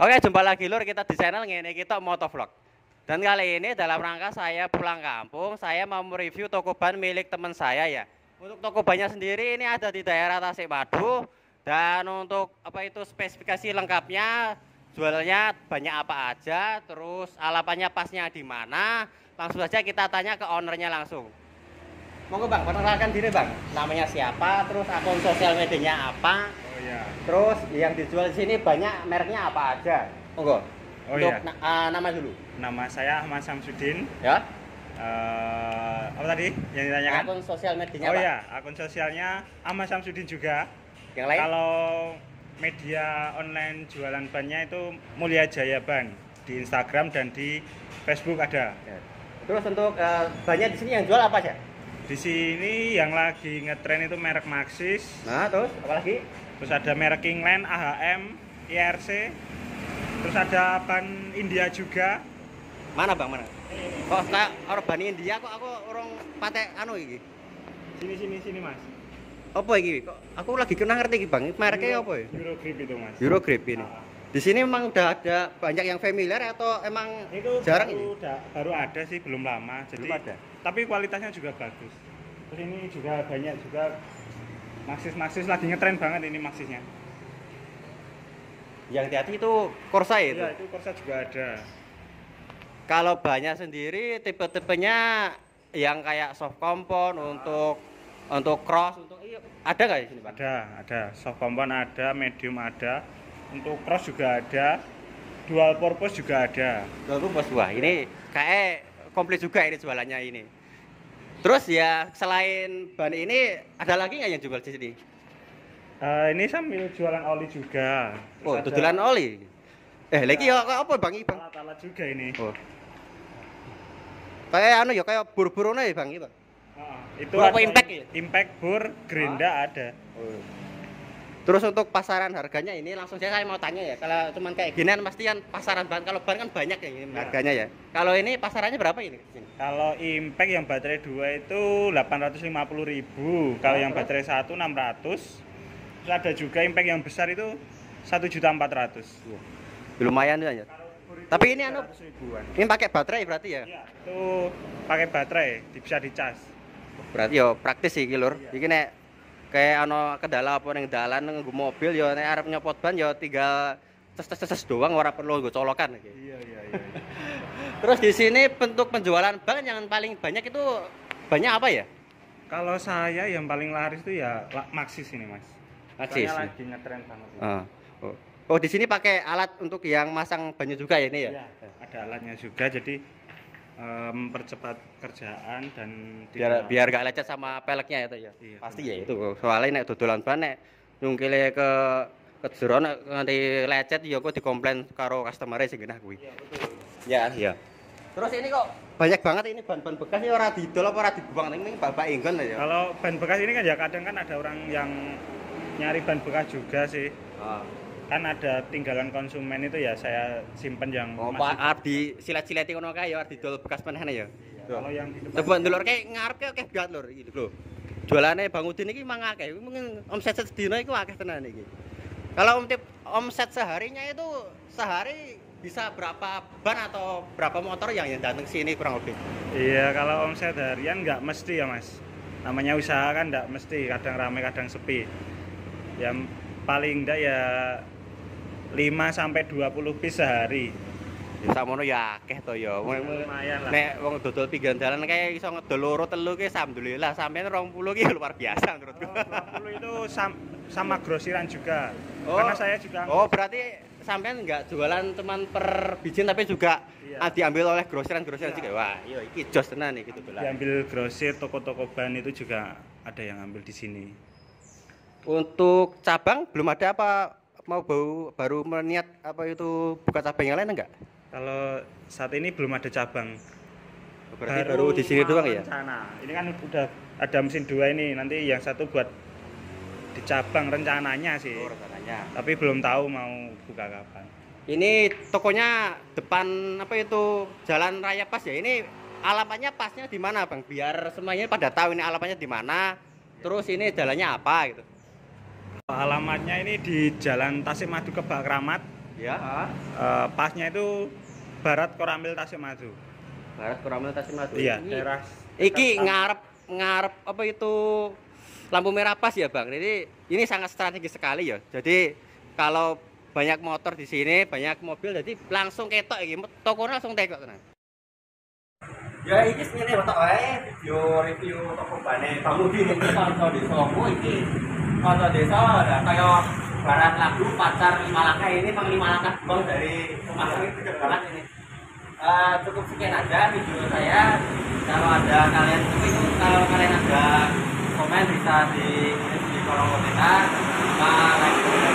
Oke, jumpa lagi lur kita di channel ngene kita motovlog. Dan kali ini dalam rangka saya pulang kampung, saya mau mereview toko ban milik teman saya ya. Untuk toko bannya sendiri ini ada di daerah Tasikmadu dan untuk apa itu spesifikasi lengkapnya jualnya banyak apa aja, terus alapannya pasnya di mana. Langsung saja kita tanya ke ownernya langsung. Monggo Bang, perkenalkan diri Bang. Namanya siapa, terus akun sosial medianya apa, Oh iya. Terus yang dijual di sini banyak mereknya apa aja? Monggo. Oh Untuk iya. na- ah, nama dulu. Nama saya Ahmad Samsudin. Ya. Eh, apa tadi yang ditanyakan? Akun sosial medianya oh iya, akun sosialnya Ahmad Samsudin juga. Yang lain? Kalau media online jualan bannya itu Mulia Jaya Ban di Instagram dan di Facebook ada. Ya. Terus untuk eh, banyak di sini yang jual apa aja? Di sini yang lagi ngetren itu merek Maxis, Nah, terus apa lagi? terus ada merek Kingland, AHM, IRC, terus ada ban India juga. Mana Bang, mana? Kok kayak orang Bani India kok aku orang patek anu iki. Sini sini sini Mas. Apa iki? Kok aku lagi kena ngerti iki Bang. Mereknya apa ya? Eurogrip itu Mas. Eurogrip ini. Ah. Di sini memang udah ada banyak yang familiar atau emang itu jarang baru, ini? da- baru ada sih belum lama jadi Belum ada. Tapi kualitasnya juga bagus. Terus ini juga banyak juga maxis lagi ngetren banget ini maxisnya Yang hati-hati itu Corsa ya itu. iya itu Corsa juga ada. Kalau banyak sendiri tipe-tipenya yang kayak soft compound untuk untuk cross untuk iya, ada nggak di sini Pak? ada ada. Soft compound ada medium ada. Untuk cross juga ada. Dual purpose juga ada. Lalu bos wah ini kayak komplit juga ini jualannya ini. Terus ya selain ban ini ada lagi nggak yang jual di sini? Eh, ini sambil jualan oli juga Terus Oh, ada tutulan oli. Eh, lagi ya apa Bang? Ini, Bang? alat-alat juga ini Oh. Kayak anu ya kayak bur-burune ya Bang, ini, Bang. Ah, itu Bur apa impact ya? impact bur gerinda ada Oh. Terus untuk pasaran harganya ini langsung saya saya mau tanya ya. Kalau cuman kayak ginian pasti kan pasaran ban. Kalau ban kan banyak ya ini Ya. harganya ya. Kalau ini pasarannya berapa ini? Kalau impact yang baterai 2 itu 850.000. Kalau yang terus? baterai 1 600. Terus ada juga impact yang besar itu 1.400.000. Lumayan tuh ya. Tapi ini anu 300 ribuan. ini pakai baterai berarti ya? Iya, itu pakai baterai, bisa dicas. Berarti yo praktis sih iki lur. Iya. Iki nek kayak ano kendala apa ning dalan nggo mobil yo nek arep nyopot ban yo tinggal tes-tes doang ora perlu nggo colokan iki. Iya, iya, iya. Terus di sini bentuk penjualan ban yang paling banyak itu banyak apa ya? Kalau saya yang paling laris itu ya Maxis ini, Mas. Maxis. Soalnya lagi ngetren banget. Ah. Oh. Oh, di sini pakai alat untuk yang masang bannya juga ya ini ya? Iya, ada alatnya juga jadi mempercepat kerjaan dan Biar tidak- biar gak lecet sama peleknya itu ya. Iya, Pasti benar. ya itu. Soalnya nek dodolan ban nek nyungkile ke ke jero nek nganti lecet ya kok dikomplain karo customer sing genah kuwi. Iya, betul. Ya, iya. Terus ini kok banyak banget ini ban-ban bekas ini ora didol apa ora dibuang ini bapak inggon ya. Kalau ban bekas ini kan ya kadang kan ada orang yang nyari ban bekas juga sih. Ah. Kan ada tinggalan konsumen itu ya saya simpen yang Oh, masih- Pak arep di silet-sileti ngono kae ya arep didol bekas menehne ya. Kalau yang di depan Coba ndelok kayak ngarep kayak akeh banget lur iki lho. Jualane Bang Udin iki mang akeh. Mungkin omset sedina iku akeh tenan iki. Kalau omset omset seharinya itu sehari bisa berapa ban atau berapa motor yang yang datang sini kurang lebih. Iya, kalau omset harian nggak mesti ya mas. Namanya usaha kan nggak mesti, kadang ramai kadang sepi. Yang paling enggak ya 5 sampai 20 piece sehari. Ya sakmono ya akeh to ya. Lumayan lah. Nek wong dodol pinggir dalan kayak iso ngedol loro telu ki alhamdulillah sampean 20 ki luar biasa menurutku. Kalau 20 itu sam- sama grosiran juga. Oh. Karena saya juga Oh, berarti sampean nggak jualan cuman per biji tapi juga Iya. ah, diambil oleh grosiran-grosiran Iya. juga. Wah, iya iki jos tenan nih gitu dolan. diambil grosir toko-toko ban itu juga ada yang ambil di sini. Untuk cabang belum ada apa mau bau baru meniat apa itu buka cabang yang lain enggak? Kalau saat ini belum ada cabang. Berarti baru, di sini doang ya? rencana. Ini kan udah ada mesin dua ini. Nanti yang satu buat di cabang rencananya sih. Oh, rencananya. Tapi belum tahu mau buka kapan. Ini tokonya depan apa itu Jalan Raya Pas ya. Ini alamatnya pasnya di mana, Bang? Biar semuanya pada tahu ini alamatnya di mana. Terus ini jalannya apa gitu. Alamatnya ini di Jalan Tasikmadu Kebak Kramat. Ya. Eh, pasnya itu barat Koramil Tasikmadu. Barat Koramil Tasikmadu. Iya, Ini- daerah Iki ngarep ngarep apa itu lampu merah pas ya bang. Jadi ini sangat strategis sekali ya. Jadi kalau banyak motor di sini, banyak mobil, jadi langsung ketok iki toko langsung tekok tenan. Ya iki sini foto wae video review toko bane pamudi iki kanca desaku iki. Kanca desa ada kaya barat lagu pacar lima langkah. Ini pang lima langkah bang dari rumah ini dekat banget ini. Eh, cukup sekian aja video saya. Kalau ada kalian itu kalau kalian ada komen bisa di di kolom komentar. Lupa like